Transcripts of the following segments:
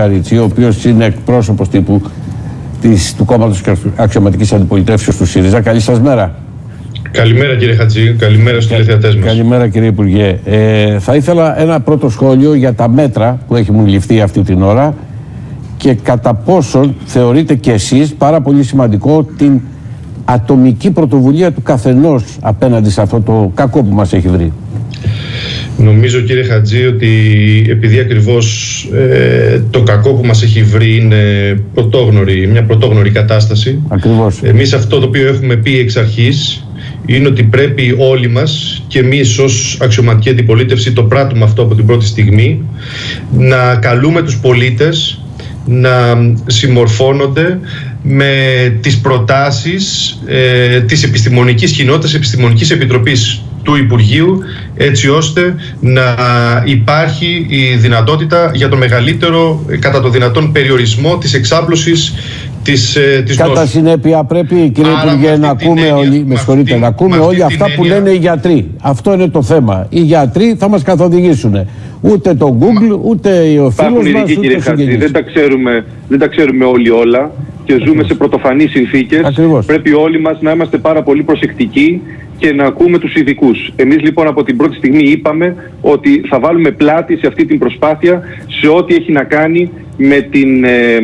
Μασχαρίτσι, ο οποίος είναι εκπρόσωπος τύπου της, του κόμματος αξιωματικής αντιπολιτεύσεως του ΣΥΡΙΖΑ. Καλή σας μέρα. Καλημέρα κύριε Χατζή, καλημέρα στους τηλεθεατές μας. Καλημέρα κύριε Υπουργέ. Ε, θα ήθελα ένα πρώτο σχόλιο για τα μέτρα που έχουν ληφθεί αυτή την ώρα και κατά πόσο θεωρείτε και εσείς πάρα πολύ σημαντικό την ατομική πρωτοβουλία του καθενός απέναντι σε αυτό το κακό που μας έχει βρει. Νομίζω κύριε Χατζή ότι επειδή ακριβώς ε, το κακό που μας έχει βρει είναι πρωτόγνωρη, μια πρωτόγνωρη κατάσταση. Ακριβώς. Εμείς αυτό το οποίο έχουμε πει εξ αρχής είναι ότι πρέπει όλοι μας και εμείς ως αξιωματική αντιπολίτευση το πράττουμε αυτό από την πρώτη στιγμή να καλούμε τους πολίτες να συμμορφώνονται με τις προτάσεις ε, της επιστημονικής κοινότητας, επιστημονικής επιτροπής του Υπουργείου έτσι ώστε να υπάρχει η δυνατότητα για το μεγαλύτερο κατά το δυνατόν περιορισμό της εξάπλωσης της, ε, της Κατά συνέπεια πρέπει κύριε Υπουργέ να ακούμε όλοι, με να ακούμε όλοι αυτά που λένε οι γιατροί. Αυτό είναι το θέμα. Οι γιατροί θα μας καθοδηγήσουν. Ούτε το Google, ούτε ο φίλος μας, ούτε ο συγγενής. Δεν τα, ξέρουμε, δεν τα ξέρουμε όλοι όλα και ζούμε σε πρωτοφανείς συνθήκες. Πρέπει όλοι μας να είμαστε πάρα πολύ προσεκτικοί και να ακούμε τους ειδικούς. Εμείς λοιπόν από την πρώτη στιγμή είπαμε ότι θα βάλουμε πλάτη σε αυτή την προσπάθεια σε ό,τι έχει να κάνει με την ε,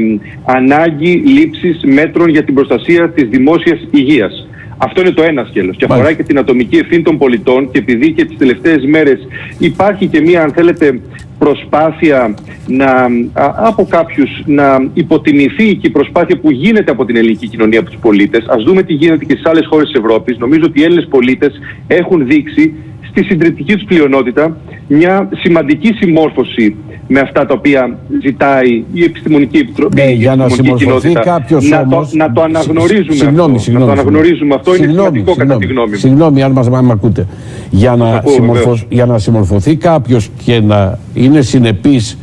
ανάγκη λήψης μέτρων για την προστασία της δημόσιας υγείας. Αυτό είναι το ένα σκέλος. Και αφορά και την ατομική ευθύνη των πολιτών. Και επειδή και τις τελευταίες μέρες υπάρχει και μία, αν θέλετε, προσπάθεια να, από κάποιους να υποτιμηθεί και η προσπάθεια που γίνεται από την ελληνική κοινωνία από τους πολίτες. Ας δούμε τι γίνεται και στις άλλες χώρες της Ευρώπης. Νομίζω ότι οι Έλληνες πολίτες έχουν δείξει στη συντριπτική τους πλειονότητα μια σημαντική συμμόρφωση με αυτά τα οποία ζητάει η επιστημονική επιτροπή. Ναι, για να συμμορφωθεί κάποιος να, το, να το αναγνωρίζουμε συγγνώμη, αυτό. Συγγνώμη, να το αναγνωρίζουμε αυτό. Συγγνώμη, είναι σημαντικό συγγνώμη, κατά τη γνώμη μου. Συγγνώμη, αν μα ακούτε. Για να, συμμορφω, για να συμμορφωθεί κάποιος και να είναι συνεπής.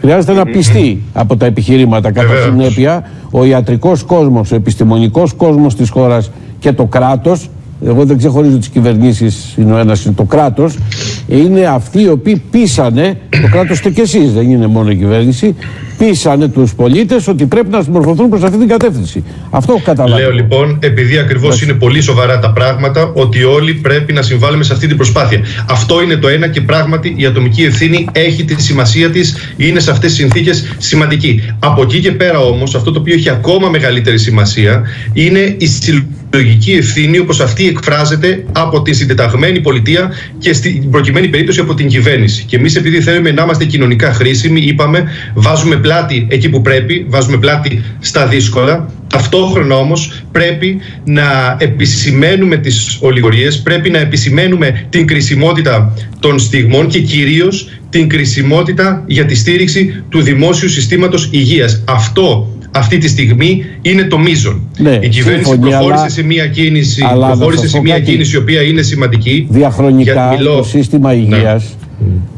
Χρειάζεται να πιστεί από τα επιχειρήματα. Κατά συνέπεια, ο ιατρικός κόσμος, ο επιστημονικός κόσμος της χώρας και το κράτος εγώ δεν ξεχωρίζω τις κυβερνήσεις, είναι ο ένας είναι το κράτος. Είναι αυτοί οι οποίοι πείσανε, το κράτος είστε και εσείς, δεν είναι μόνο η κυβέρνηση, πείσανε τους πολίτες ότι πρέπει να συμμορφωθούν προς αυτή την κατεύθυνση. Αυτό έχω καταλάβει. Λέω λοιπόν, επειδή ακριβώς είναι πολύ σοβαρά τα πράγματα, ότι όλοι πρέπει να συμβάλλουμε σε αυτή την προσπάθεια. Αυτό είναι το ένα και πράγματι η ατομική ευθύνη έχει τη σημασία της, είναι σε αυτές τις συνθήκες σημαντική. Από εκεί και πέρα όμως, αυτό το οποίο έχει ακόμα μεγαλύτερη σημασία είναι η συλλογική ευθύνη όπως αυτή εκφράζεται από τη συντεταγμένη πολιτεία και στην προκειμένη περίπτωση από την κυβέρνηση. Και εμείς, επειδή θέλουμε να είμαστε κοινωνικά χρήσιμοι, είπαμε, βάζουμε πλάτη εκεί που πρέπει, βάζουμε πλάτη στα δύσκολα. Ταυτόχρονα όμως πρέπει να επισημαίνουμε τις ολιγορίες, πρέπει να επισημαίνουμε την κρισιμότητα των στιγμών και κυρίως την κρισιμότητα για τη στήριξη του δημόσιου συστήματος υγείας. Αυτό αυτή τη στιγμή είναι το μείζον. Ναι, η κυβέρνηση προχώρησε σε μια κίνηση, προχώρησε σε μια κίνηση η οποία είναι σημαντική. Διαχρονικά το σύστημα υγείας,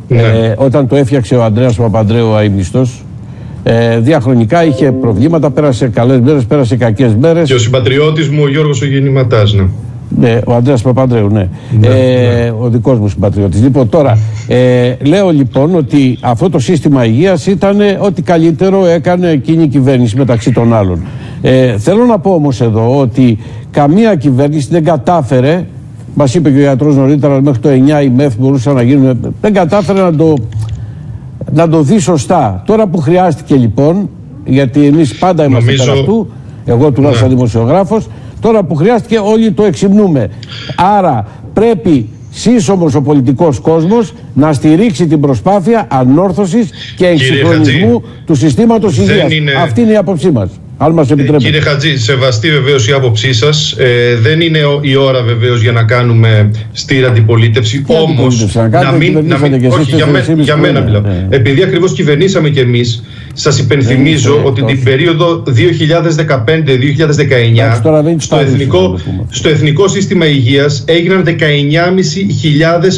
ναι. Ε, ναι. όταν το έφτιαξε ο Ανδρέας Παπαντρέου ο αείμνηστος, ε, διαχρονικά είχε προβλήματα, πέρασε καλές μέρες, πέρασε κακές μέρες. Και ο συμπατριώτης μου ο Γιώργος ο Γεννηματάς, ναι. Ναι, ο Αντρέας Παπαντρέου, ναι. ναι, ε, ναι. Ο δικός μου συμπατριώτης. Λοιπόν, τώρα, ε, λέω λοιπόν ότι αυτό το σύστημα υγείας ήταν ό,τι καλύτερο έκανε εκείνη η κυβέρνηση μεταξύ των άλλων. Ε, θέλω να πω όμως εδώ ότι καμία κυβέρνηση δεν κατάφερε. Μας είπε και ο γιατρό νωρίτερα μέχρι το 9 η ΜΕΘ μπορούσαν να γίνουν. Δεν κατάφερε να το, να το δει σωστά. Τώρα που χρειάστηκε λοιπόν, γιατί εμείς πάντα είμαστε Νομίζω... πέρα αυτού, εγώ τουλάχιστον ναι. δημοσιογράφος, Τώρα που χρειάστηκε όλοι το εξυμνούμε. Άρα πρέπει σύσσωμος ο πολιτικός κόσμος να στηρίξει την προσπάθεια ανόρθωσης και εξυγχρονισμού του συστήματος υγείας. Αυτή είναι η άποψή μας. Αν μας επιτρέπετε. Κύριε Χατζή, σεβαστή βεβαίως η άποψή σας. Ε, δεν είναι η ώρα βεβαίως για να κάνουμε στήρα αντιπολίτευση. Όμως. Να μην. Να μην όχι, για, μέ, για μένα μιλάω. Ναι. Επειδή ακριβώς κυβερνήσαμε κι εμείς, σας υπενθυμίζω ναι, ότι την περίοδο 2015-2019 στο, εθνικό, στο Εθνικό Σύστημα Υγείας έγιναν 19.500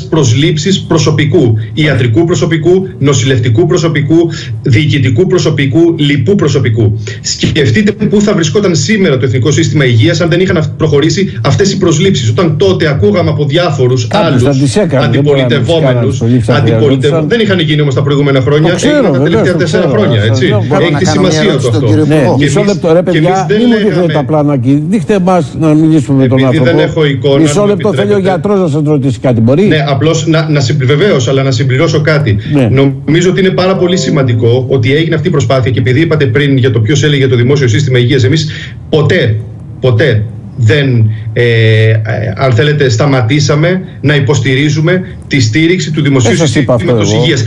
προσλήψεις προσωπικού. Ιατρικού προσωπικού, νοσηλευτικού προσωπικού, διοικητικού προσωπικού, λοιπού προσωπικού. Σκεφτείτε Σκεφτείτε πού θα βρισκόταν σήμερα το Εθνικό Σύστημα Υγείας αν δεν είχαν προχωρήσει αυτές οι προσλήψεις. Όταν τότε ακούγαμε από διάφορους άλλους αντιπολιτευόμενου. Αντιπολιτευ... Δεν είχαν γίνει όμως τα προηγούμενα χρόνια. Έγιναν τα τελευταία τέσσερα χρόνια. Έτσι. Έχει τη σημασία το αυτό. Μισό λεπτό, ρε παιδιά, μην μου δείχνετε τα πλάνα εκεί. Δείχτε μας να μιλήσουμε με τον άνθρωπο. δεν έχω εικόνα. Μισό λεπτό θέλει ο γιατρός να σας ρωτήσει κάτι. Μπορεί; Ναι, απλώς να βεβαίως, αλλά να συμπληρώσω κάτι. Ναι. Νομίζω ότι είναι πάρα πολύ σημαντικό ότι έγινε αυτή η προσπάθεια και επειδή είπατε πριν για το ποιος έλεγε το δημόσιο σύστημα υγείας, εμείς ποτέ, ποτέ δεν, ε, αν θέλετε, σταματήσαμε να υποστηρίζουμε τη στήριξη του δημοσίου συστήματος υγείας.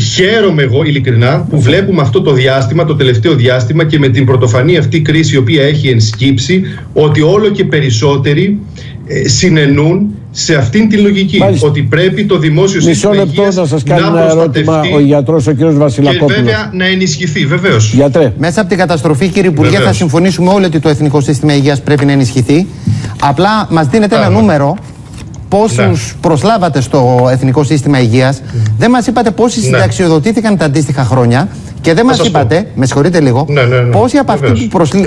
Χαίρομαι εγώ ειλικρινά που βλέπουμε αυτό το διάστημα, το τελευταίο διάστημα και με την πρωτοφανή αυτή κρίση η οποία έχει ενσκύψει ότι όλο και περισσότεροι ε, συνενούν σε αυτήν την λογική. Ότι πρέπει το δημόσιο σύστημα Μισό λεπτό να σας κάνει ένα ερώτημα ο γιατρός, ο κ. Βασιλακόπουλος. Και βέβαια να ενισχυθεί, βεβαίως. Μέσα από την καταστροφή, κύριε Υπουργέ, βεβαίως. θα συμφωνήσουμε όλοι ότι το Εθνικό Σύστημα Υγείας πρέπει να ενισχυθεί. Απλά μας δίνετε ένα νούμερο πόσους ναι. προσλάβατε στο Εθνικό Σύστημα Υγείας. Δεν μας είπατε πόσοι ναι. συνταξιοδοτήθηκαν τα αντίστοιχα χρόνια. Και δεν μας είπατε, με συγχωρείτε λίγο, ναι, ναι, ναι. πόσοι από αυτού που, προσλ...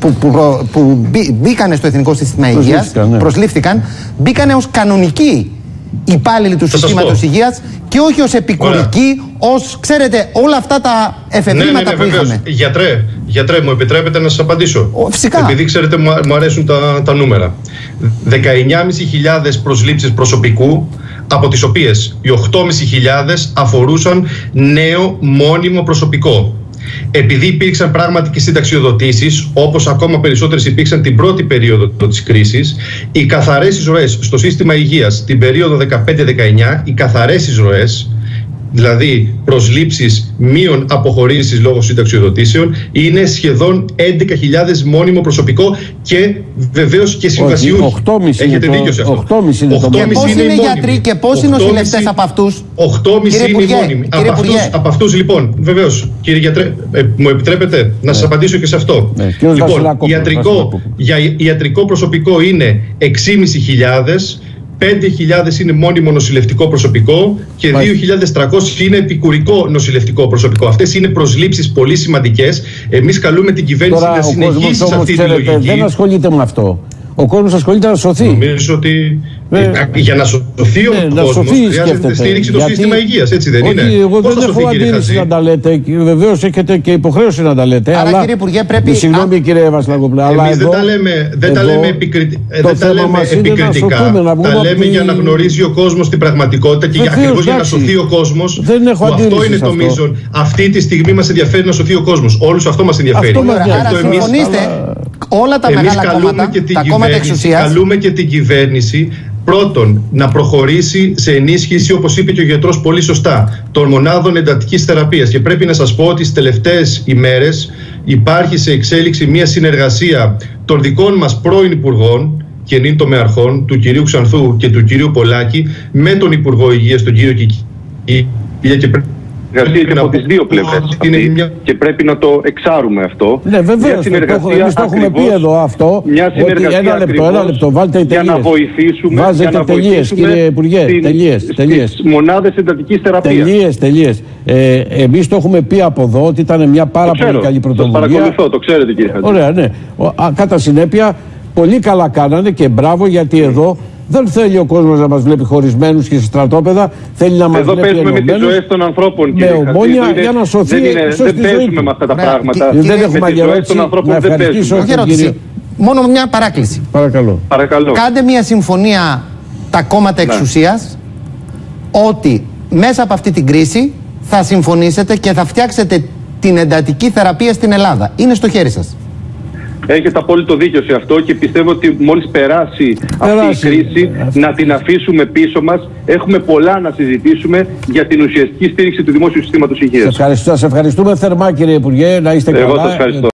που, που, που, που, μπήκανε στο Εθνικό Σύστημα Υγείας, προσλήφθηκαν, μπήκανε ως κανονικοί υπάλληλοι του συστήματος υγείας και όχι ως επικουρικοί, ως ξέρετε, όλα αυτά τα εφευρήματα που είχαμε. Γιατρέ, γιατρέ, μου επιτρέπετε να σας απαντήσω. Ο, φυσικά. Επειδή ξέρετε, μου αρέσουν τα, τα νούμερα. 19.500 προσλήψεις προσωπικού από τις οποίες οι 8.500 αφορούσαν νέο μόνιμο προσωπικό. Επειδή υπήρξαν πράγματι και συνταξιοδοτήσεις, όπως ακόμα περισσότερες υπήρξαν την πρώτη περίοδο της κρίσης, οι καθαρές εισρωές στο σύστημα υγείας την περίοδο 15-19, οι καθαρές εισρωές δηλαδή προσλήψεις μείων αποχωρήσεις λόγω συνταξιοδοτήσεων, είναι σχεδόν 11.000 μόνιμο προσωπικό και βεβαίως και συμβασιούχοι. Έχετε δίκιο σε αυτό. 8,5 είναι, και πώς είναι, οι γιατροί και πώς είναι νοσηλευτές από αυτούς; 8,5 είναι οι μόνιμοι. Από αυτούς, από αυτούς λοιπόν, βεβαίως, κύριε γιατρέ, ε, μου επιτρέπετε να σας ναι. απαντήσω και σε αυτό. Ναι. Λοιπόν, ιατρικό, για ιατρικό προσωπικό είναι 6.500 5.000 είναι μόνιμο νοσηλευτικό προσωπικό και 2.300 είναι επικουρικό νοσηλευτικό προσωπικό. Αυτές είναι προσλήψεις πολύ σημαντικές. Εμείς καλούμε την κυβέρνηση Τώρα, να συνεχίσει σε αυτή τη λογική. Δεν ασχολείται με αυτό. Ο κόσμος ασχολείται να σωθεί. Νομίζω ότι ε, για να σωθεί ο ναι, κόσμος χρειάζεται στήριξη το σύστημα υγείας, έτσι δεν είναι; Εγώ δεν έχω αντίρρηση να τα λέτε. Βεβαίως έχετε και υποχρέωση να τα λέτε. Αλλά, αλλά κύριε Υπουργέ, πρέπει. Συγγνώμη, κύριε Βασιλακοπουλά. Εμείς δεν τα λέμε, δεν τα λέμε, επικριτικά. Τα λέμε για να γνωρίζει ο κόσμος την πραγματικότητα και ακριβώς για να σωθεί ο κόσμος. Αυτό είναι το μείζον. Αυτή τη στιγμή μας ενδιαφέρει να σωθεί ο κόσμος. Όλους αυτό μας ενδιαφέρει. Άρα συμφωνήστε όλα τα μεγάλα κόμματα, τα κόμματα εξουσίας. Καλούμε και την κυβέρνηση Πρώτον, να προχωρήσει σε ενίσχυση, όπως είπε και ο γιατρός πολύ σωστά, των μονάδων εντατικής θεραπείας. Και πρέπει να σας πω ότι τι τελευταίες ημέρες υπάρχει σε εξέλιξη μια συνεργασία των δικών μας πρώην Υπουργών και νυν τομεαρχών, του κυρίου Ξανθού και του κυρίου Πολάκη, με τον Υπουργό Υγείας, τον κύριο Κική συνεργασία και από τις δύο πλευρές. Και πρέπει να το εξάρουμε αυτό. Ναι, βεβαίως. Εμείς το έχουμε πει εδώ αυτό. Μια συνεργασία ένα λεπτό, ένα λεπτό. Βάλτε Για να βοηθήσουμε. Βάζετε τελείες, κύριε Υπουργέ. Τελείες. Μονάδες εντατική θεραπείας. Τελείες, τελείες. Ε, Εμείς το έχουμε πει από εδώ ότι ήταν μια πάρα πολύ καλή πρωτοβουλία. Το παρακολουθώ, το ξέρετε κύριε Χατζη. Ωραία, ναι. Κατά συνέπεια, πολύ καλά κάνανε και μπράβο γιατί εδώ δεν θέλει ο κόσμος να μας βλέπει χωρισμένους και σε στρατόπεδα. Θέλει να μας βλέπει παίζουμε με τις ζωές των ανθρώπων. Με ομόνια για να σωθεί. Δεν, είναι, δεν παίζουμε με αυτά τα ναι, πράγματα. Δεν έχουμε αγερώτηση. Να ευχαριστήσω τον κύριο. Μόνο μια παράκληση. Παρακαλώ. Παρακαλώ. Κάντε μια συμφωνία τα κόμματα ναι. εξουσίας ότι μέσα από αυτή την κρίση θα συμφωνήσετε και θα φτιάξετε την εντατική θεραπεία στην Ελλάδα. Είναι στο χέρι σας. Έχετε απόλυτο δίκιο σε αυτό και πιστεύω ότι μόλις περάσει, αυτή η κρίση να την αφήσουμε πίσω μας. Έχουμε πολλά να συζητήσουμε για την ουσιαστική στήριξη του δημόσιου συστήματος υγείας. Σας ευχαριστούμε θερμά κύριε Υπουργέ, να είστε καλά. Εγώ ευχαριστώ.